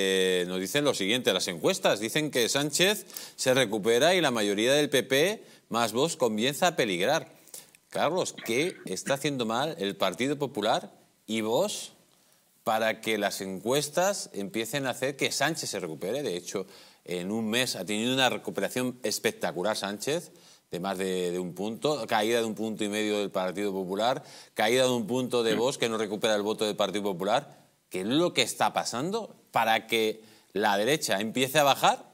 Eh, nos dicen lo siguiente, las encuestas dicen que Sánchez se recupera y la mayoría del PP más Vox comienza a peligrar. Carlos, ¿qué está haciendo mal el Partido Popular y vos para que las encuestas empiecen a hacer que Sánchez se recupere? De hecho, en un mes ha tenido una recuperación espectacular Sánchez de más de, un punto, caída de un punto y medio del Partido Popular, caída de un punto de Vox que no recupera el voto del Partido Popular. ¿Qué es lo que está pasando para que la derecha empiece a bajar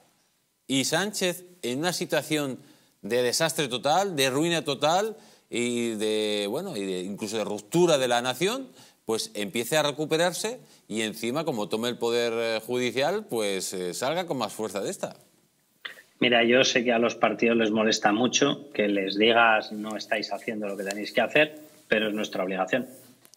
y Sánchez en una situación de desastre total, de ruina total y de bueno y de, incluso de ruptura de la nación, pues empiece a recuperarse y encima como tome el poder eh, judicial, pues eh, salga con más fuerza de esta. Mira, yo sé que a los partidos les molesta mucho que les digas no estáis haciendo lo que tenéis que hacer, pero es nuestra obligación.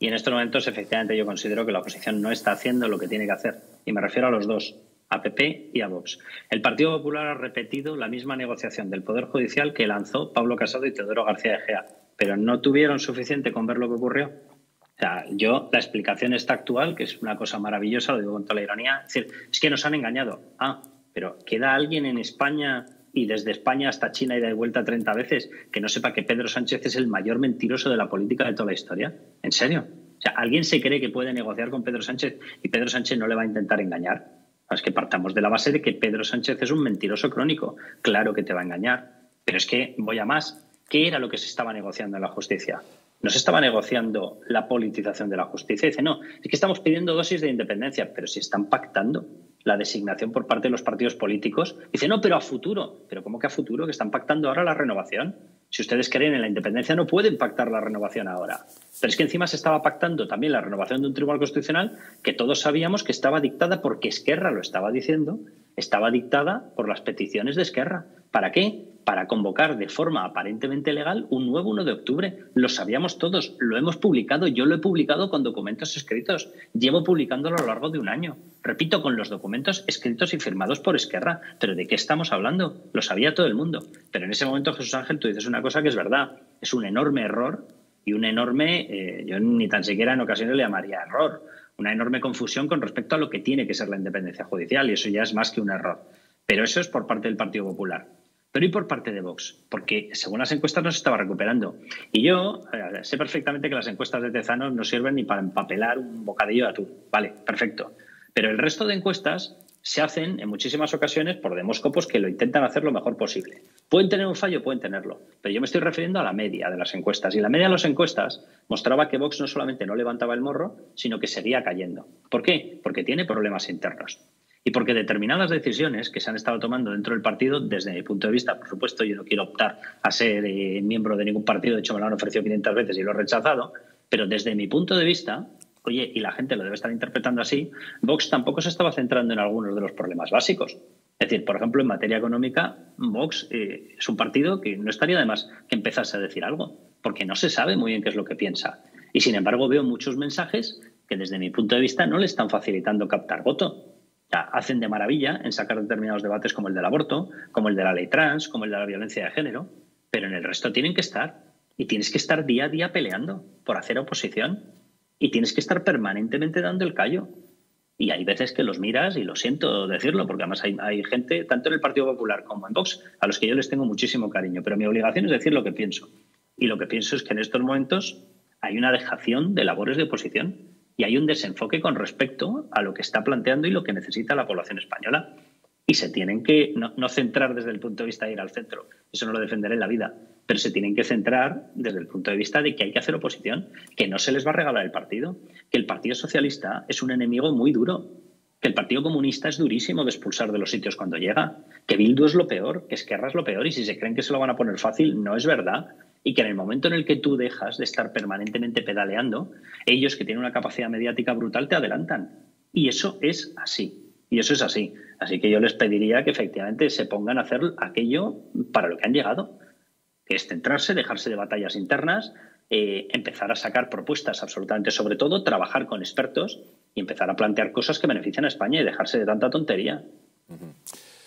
Y en estos momentos, efectivamente, yo considero que la oposición no está haciendo lo que tiene que hacer. Y me refiero a los dos, a PP y a Vox. El Partido Popular ha repetido la misma negociación del Poder Judicial que lanzó Pablo Casado y Teodoro García de Gea, pero no tuvieron suficiente con ver lo que ocurrió. O sea, yo, la explicación está actual, que es una cosa maravillosa, lo digo con toda la ironía, es decir, es que nos han engañado. Ah, pero ¿queda alguien en España y desde España hasta China y de vuelta 30 veces que no sepa que Pedro Sánchez es el mayor mentiroso de la política de toda la historia? ¿En serio? O sea, ¿alguien se cree que puede negociar con Pedro Sánchez y Pedro Sánchez no le va a intentar engañar? Es que partamos de la base de que Pedro Sánchez es un mentiroso crónico. Claro que te va a engañar. Pero es que voy a más. ¿Qué era lo que se estaba negociando en la justicia? No se estaba negociando la politización de la justicia. Dice, no, es que estamos pidiendo dosis de independencia, pero si están pactando la designación por parte de los partidos políticos. Dice, no, pero a futuro. ¿Pero cómo que a futuro? Que están pactando ahora la renovación. Si ustedes creen en la independencia, no pueden pactar la renovación ahora. Pero es que encima se estaba pactando también la renovación de un tribunal constitucional que todos sabíamos que estaba dictada porque Esquerra lo estaba diciendo, estaba dictada por las peticiones de Esquerra. ¿Para qué? para convocar de forma aparentemente legal un nuevo 1 de octubre. Lo sabíamos todos, lo hemos publicado, yo lo he publicado con documentos escritos, llevo publicándolo a lo largo de un año. Repito, con los documentos escritos y firmados por Esquerra. Pero ¿de qué estamos hablando? Lo sabía todo el mundo. Pero en ese momento, Jesús Ángel, tú dices una cosa que es verdad. Es un enorme error y un enorme, eh, yo ni tan siquiera en ocasiones le llamaría error, una enorme confusión con respecto a lo que tiene que ser la independencia judicial y eso ya es más que un error. Pero eso es por parte del Partido Popular pero ¿y por parte de Vox? Porque según las encuestas no se estaba recuperando. Y yo eh, sé perfectamente que las encuestas de Tezanos no sirven ni para empapelar un bocadillo de atún. Vale, perfecto. Pero el resto de encuestas se hacen en muchísimas ocasiones por demóscopos que lo intentan hacer lo mejor posible. Pueden tener un fallo, pueden tenerlo, pero yo me estoy refiriendo a la media de las encuestas. Y la media de las encuestas mostraba que Vox no solamente no levantaba el morro, sino que seguía cayendo. ¿Por qué? Porque tiene problemas internos y porque determinadas decisiones que se han estado tomando dentro del partido, desde mi punto de vista, por supuesto, yo no quiero optar a ser eh, miembro de ningún partido, de hecho me lo han ofrecido 500 veces y lo he rechazado, pero desde mi punto de vista, oye, y la gente lo debe estar interpretando así, Vox tampoco se estaba centrando en algunos de los problemas básicos. Es decir, por ejemplo, en materia económica, Vox eh, es un partido que no estaría de más que empezase a decir algo, porque no se sabe muy bien qué es lo que piensa. Y sin embargo, veo muchos mensajes que desde mi punto de vista no le están facilitando captar voto hacen de maravilla en sacar determinados debates como el del aborto, como el de la ley trans, como el de la violencia de género, pero en el resto tienen que estar. Y tienes que estar día a día peleando por hacer oposición. Y tienes que estar permanentemente dando el callo. Y hay veces que los miras, y lo siento decirlo, porque además hay, gente, tanto en el Partido Popular como en Vox, a los que yo les tengo muchísimo cariño. Pero mi obligación es decir lo que pienso. Y lo que pienso es que en estos momentos hay una dejación de labores de oposición y hay un desenfoque con respecto a lo que está planteando y lo que necesita la población española. Y se tienen que no, centrar desde el punto de vista de ir al centro, eso no lo defenderé en la vida, pero se tienen que centrar desde el punto de vista de que hay que hacer oposición, que no se les va a regalar el partido, que el Partido Socialista es un enemigo muy duro, que el Partido Comunista es durísimo de expulsar de los sitios cuando llega, que Bildu es lo peor, que Esquerra es lo peor, y si se creen que se lo van a poner fácil, no es verdad y que en el momento en el que tú dejas de estar permanentemente pedaleando, ellos que tienen una capacidad mediática brutal te adelantan. Y eso es así. Y eso es así. Así que yo les pediría que efectivamente se pongan a hacer aquello para lo que han llegado, que es centrarse, dejarse de batallas internas, eh, empezar a sacar propuestas absolutamente sobre todo, trabajar con expertos y empezar a plantear cosas que benefician a España y dejarse de tanta tontería.